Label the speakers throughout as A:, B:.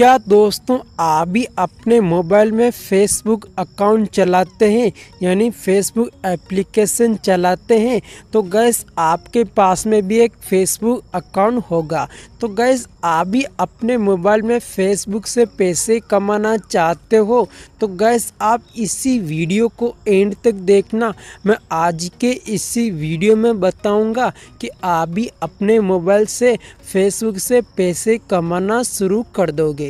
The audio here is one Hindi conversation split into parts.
A: क्या दोस्तों आप भी अपने मोबाइल में फेसबुक अकाउंट चलाते हैं? यानी फेसबुक एप्लीकेशन चलाते हैं? तो गैस आपके पास में भी एक फेसबुक अकाउंट होगा। तो गैस आप भी अपने मोबाइल में फेसबुक से पैसे कमाना चाहते हो? तो गैस आप इसी वीडियो को एंड तक देखना। मैं आज के इसी वीडियो में बताऊँगा कि आप भी अपने मोबाइल से फेसबुक से पैसे कमाना शुरू कर दोगे।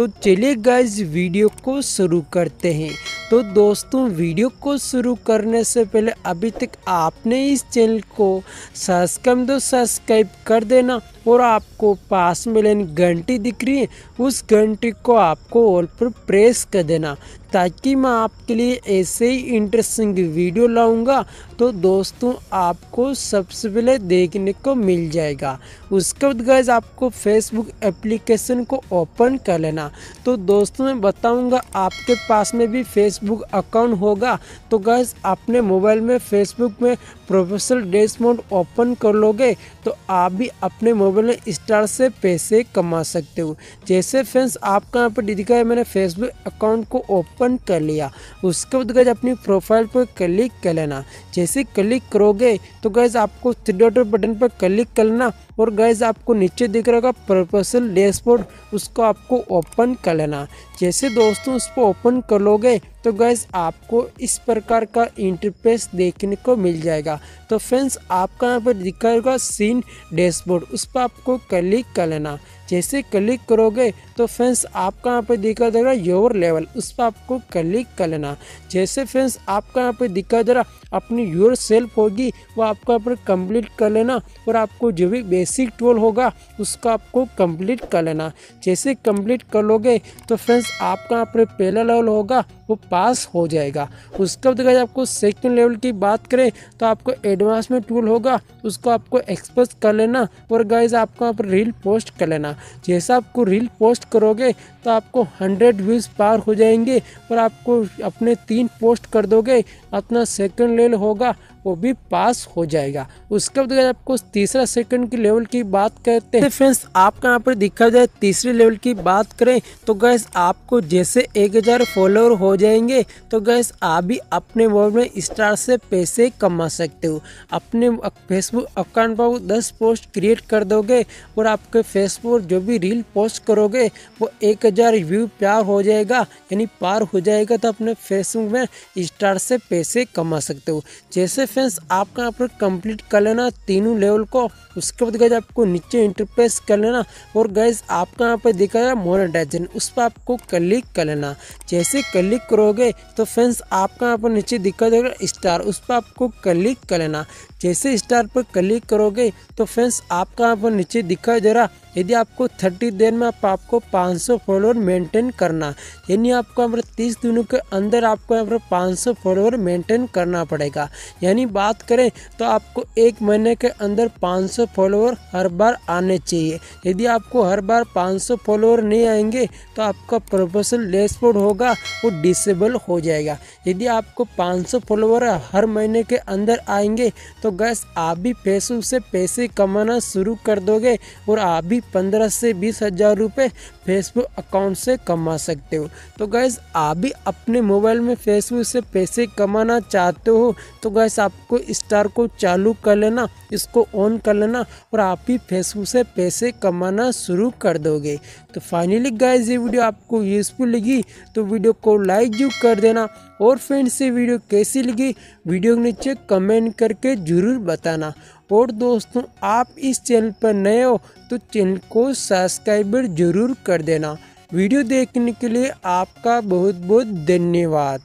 A: तो चलिए गैस वीडियो को शुरू करते हैं। तो दोस्तों वीडियो को शुरू करने से पहले अभी तक आपने इस चैनल को सब्सक्राइब दो सब्सक्राइब कर देना और आपको पास में लेनी घंटी दिख रही है, उस घंटी को आपको ऑल पर प्रेस कर देना ताकि मैं आपके लिए ऐसे ही इंटरेस्टिंग वीडियो लाऊँगा। तो दोस्तों, आपको सबसे पहले देखने को मिल जाएगा। उसके बाद गैस आपको फेसबुक एप्लीकेशन को ओपन कर लेना। तो दोस्तों मैं बताऊँगा आपके पास में भी फेसबुक अकाउंट होगा। तो गैस अपने मोबाइल में फेसबुक में प्रोफेशनल डैशबोर्ड ओपन कर लोगे। तो आप भी अपने मोबाइल में स्टार से पैसे कमा सकते हो। जैसे फ्रेंड्स, आपका यहाँ पर दिखा है मैंने फेसबुक अकाउंट को ओपन कर लिया। उसके बाद गैज अपनी प्रोफ़ाइल पर क्लिक कर लेना। जैसे क्लिक करोगे तो गैज आपको थ्री डॉट बटन पर क्लिक कर लेना और गैज आपको नीचे दिख रहा होगा प्रोफेशनल डैशबोर्ड उसको आपको ओपन कर लेना। जैसे दोस्तों, उसको ओपन कर लोगे तो गैस आपको इस प्रकार का इंटरफेस देखने को मिल जाएगा। तो फ्रेंड्स आपका यहाँ पर दिखाएगा सीन डैशबोर्ड उस पर आपको क्लिक कर लेना जैसे क्लिक करोगे तो फ्रेंड्स आपका यहाँ पे दिखा देगा योर लेवल उस पर आपको क्लिक कर लेना। जैसे फ्रेंड्स आपका यहाँ पे दिखा दे रहा अपनी योर सेल्फ होगी, वो आपको यहाँ पर कंप्लीट कर लेना। और आपको जो भी बेसिक टूल होगा, उसका आपको कंप्लीट कर लेना। जैसे कंप्लीट कर लोगे तो फ्रेंड्स आपका यहाँ पर पहला लेवल होगा, वो पास हो जाएगा। उसके बाद अगर आपको सेकेंड लेवल की बात करें तो आपको एडवांस में टूल होगा, उसको आपको एक्सप्रेस कर लेना। और गाइज़ आपको यहाँ पर रील पोस्ट कर लेना। जैसा आपको रील पोस्ट करोगे तो आपको हंड्रेड व्यूज़ पार हो जाएँगे और आपको अपने तीन पोस्ट कर दोगे, अपना सेकंड लेवल होगा, वो भी पास हो जाएगा। उसके बाद आपको तीसरा सेकंड की लेवल की बात करते हैं फ्रेंड्स आपका यहाँ पर दिखा जाए तीसरे लेवल की बात करें तो गैस आपको जैसे एक हज़ार फॉलोअर हो जाएँगे तो गैस आप भी अपने मोबाइल में स्टार से पैसे कमा सकते हो। अपने फेसबुक अकाउंट पर दस पोस्ट क्रिएट कर दोगे और आपके फेसबुक जो भी रील पोस्ट करोगे, वो एक हज़ार व्यू प्यार हो जाएगा, यानी पार हो जाएगा तो अपने फेसबुक में स्टार से पैसे कमा सकते हो। जैसे फ्रेंड्स आपका यहाँ पर कंप्लीट कर लेना तीनों लेवल को, उसके बाद गैस आपको नीचे इंटरप्रेस कर लेना, और गैस आपका यहाँ पर दिखा जाए मोनेटाइजेशन उस पर आपको क्लिक कर लेना। जैसे क्लिक करोगे तो फ्रेंड्स आपका यहाँ पर नीचे दिखा जाएगा स्टार उस पर आपको क्लिक कर लेना। जैसे स्टार पर क्लिक करोगे तो फ्रेंड्स आपका यहाँ पर नीचे दिखा दे रहा, यदि आपको थर्टी देर में आप, आपको 500 फॉलोअर मेंटेन करना। यानी आपको यहाँ पर तीस दिनों के अंदर आपको यहाँ पर 500 फॉलोअर मेंटेन करना पड़ेगा। यानी बात करें तो आपको एक महीने के अंदर 500 फॉलोअर हर बार आने चाहिए। यदि आपको हर बार 500 फॉलोअर नहीं आएँगे तो आपका प्रोफेशनल डैशबोर्ड होगा, वो डिसेबल हो जाएगा। यदि आपको 500 फॉलोअर हर महीने के अंदर आएँगे तो गैस आप भी फेसबुक से पैसे कमाना शुरू कर दोगे और आप भी पंद्रह से बीस हज़ार रुपये फेसबुक अकाउंट से कमा सकते हो। तो गैस आप भी अपने मोबाइल में फेसबुक से पैसे कमाना चाहते हो तो गैस आपको स्टार को चालू कर लेना, इसको ऑन कर लेना और आप भी फेसबुक से पैसे कमाना शुरू कर दोगे। तो फाइनली गैस ये वीडियो आपको यूजफुल लगी तो वीडियो को लाइक ज़रूर कर देना और फ्रेंड्स ये वीडियो कैसी लगी वीडियो के नीचे कमेंट करके ज़रूर बताना। और दोस्तों, आप इस चैनल पर नए हो तो चैनल को सब्सक्राइबर ज़रूर कर देना। वीडियो देखने के लिए आपका बहुत बहुत धन्यवाद।